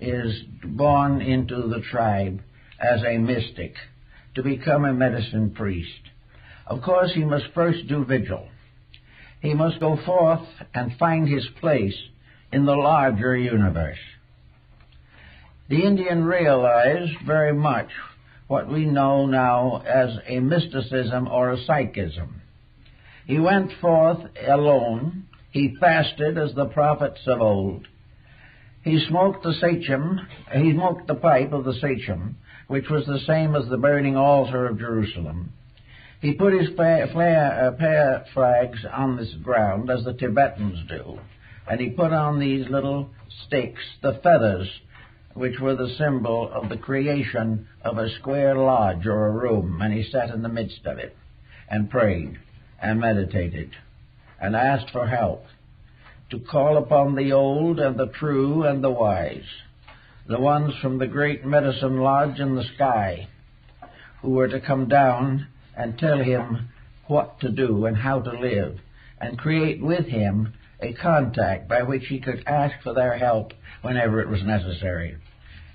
is born into the tribe as a mystic to become a medicine priest. Of course, he must first do vigil. He must go forth and find his place in the larger universe. The Indian realized very much what we know now as a mysticism or a psychism. He went forth alone. He fasted as the prophets of old. He smoked the sachem, he smoked the pipe of the sachem, which was the same as the burning altar of Jerusalem. He put his prayer uh, flags on this ground, as the Tibetans do, and he put on these little stakes the feathers, which were the symbol of the creation of a square lodge or a room, and he sat in the midst of it and prayed and meditated and asked for help to call upon the old and the true and the wise the ones from the great medicine lodge in the sky who were to come down and tell him what to do and how to live and create with him a contact by which he could ask for their help whenever it was necessary.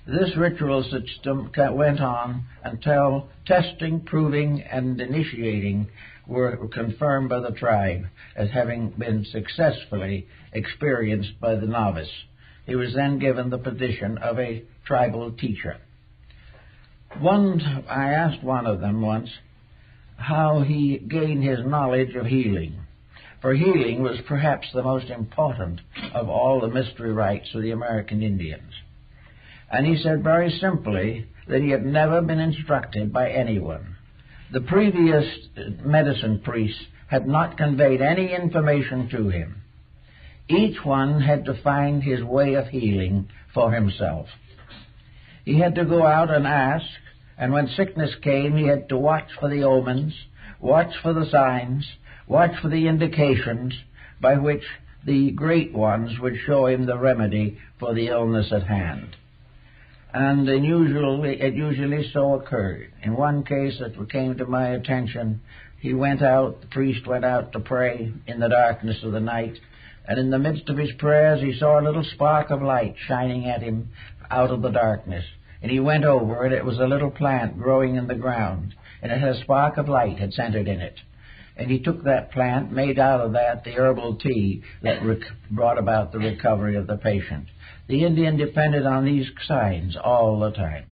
This ritual system went on until testing, proving, and initiating were confirmed by the tribe as having been successfully experienced by the novice. He was then given the position of a tribal teacher. One, I asked one of them once how he gained his knowledge of healing. For healing was perhaps the most important of all the mystery rites of the American Indians. And he said very simply that he had never been instructed by anyone. The previous medicine priests had not conveyed any information to him. Each one had to find his way of healing for himself. He had to go out and ask, and when sickness came, he had to watch for the omens, watch for the signs, watch for the indications by which the great ones would show him the remedy for the illness at hand. And usually, it usually so occurred. In one case that came to my attention, he went out, the priest went out to pray in the darkness of the night, and in the midst of his prayers he saw a little spark of light shining at him out of the darkness. And he went over and it was a little plant growing in the ground, and it had a spark of light had centered in it. And he took that plant, made out of that the herbal tea that rec- brought about the recovery of the patient. The Indian depended on these signs all the time.